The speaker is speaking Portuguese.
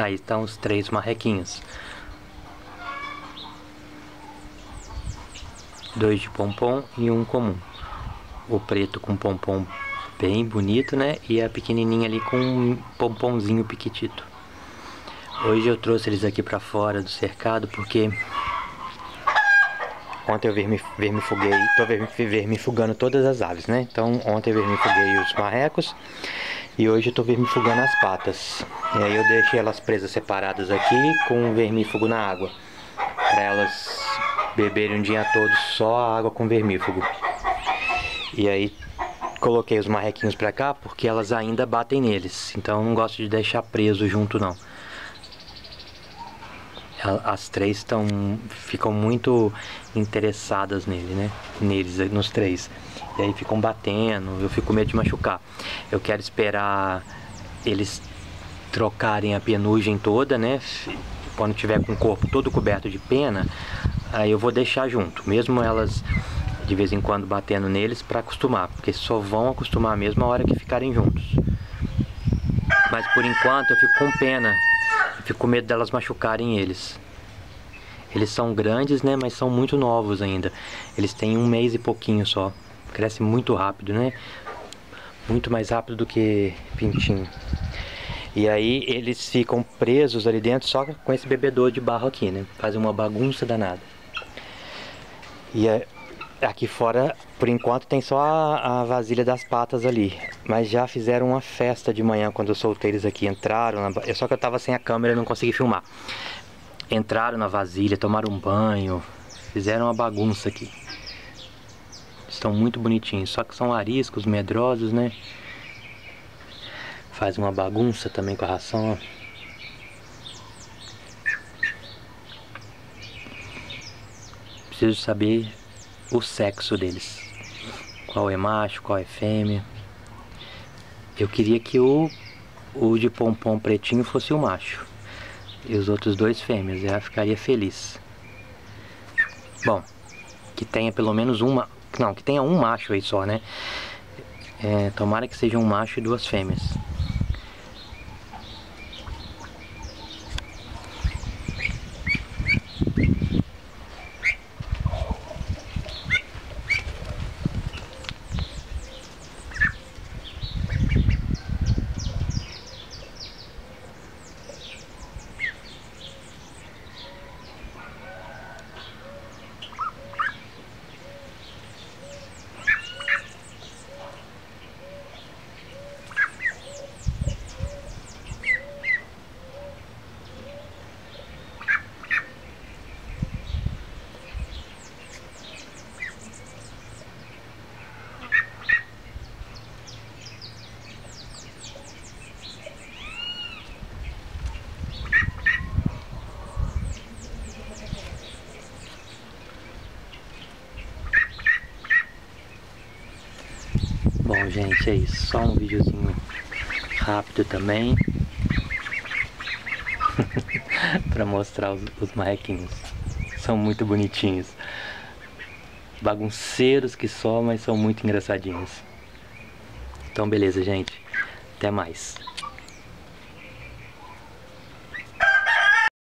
Aí estão os três marrequinhos. Dois de pompom e um comum. O preto com pompom bem bonito, né? E a pequenininha ali com um pomponzinho piquitito. Hoje eu trouxe eles aqui pra fora do cercado porque ontem eu vermifuguei, tô vermifugando todas as aves, né? Então ontem eu vermifuguei os marrecos e hoje eu tô vermifugando as patas. E aí eu deixei elas presas separadas aqui com vermífugo na água. Para elas beberem um dia todo só a água com vermífugo. E aí coloquei os marrequinhos para cá porque elas ainda batem neles. Então não gosto de deixar preso junto não. As três estão ficam muito interessadas nele, né? Neles, nos três. E aí ficam batendo, eu fico com medo de machucar. Eu quero esperar eles trocarem a penugem toda, né? Quando tiver com o corpo todo coberto de pena, aí eu vou deixar junto, mesmo elas de vez em quando batendo neles para acostumar, porque só vão acostumar mesmo a hora que ficarem juntos. Mas por enquanto eu fico com pena, fico com medo delas machucarem eles. Eles são grandes, né, mas são muito novos ainda. Eles têm um mês e pouquinho só. Cresce muito rápido, né? Muito mais rápido do que pintinho. E aí eles ficam presos ali dentro só com esse bebedor de barro aqui, né? Fazem uma bagunça danada. E é, aqui fora, por enquanto, tem só a, a, vasilha das patas ali. Mas já fizeram uma festa de manhã quando eu soltei eles aqui. Entraram, na, só que eu tava sem a câmera e não consegui filmar. Entraram na vasilha, tomaram um banho, fizeram uma bagunça aqui. Estão muito bonitinhos, só que são ariscos, medrosos, né? Faz uma bagunça também com a ração, ó. Preciso saber o sexo deles. Qual é macho, qual é fêmea. Eu queria que o, o de pompom pretinho fosse o macho. E os outros dois fêmeas. Eu ficaria feliz. Bom, que tenha pelo menos uma... Não, que tenha um macho aí só, né? É, tomara que seja um macho e duas fêmeas. Bom, gente, é isso. Só um videozinho rápido também. para mostrar os, os marrequinhos. São muito bonitinhos. Bagunceiros que só, mas são muito engraçadinhos. Então beleza, gente. Até mais.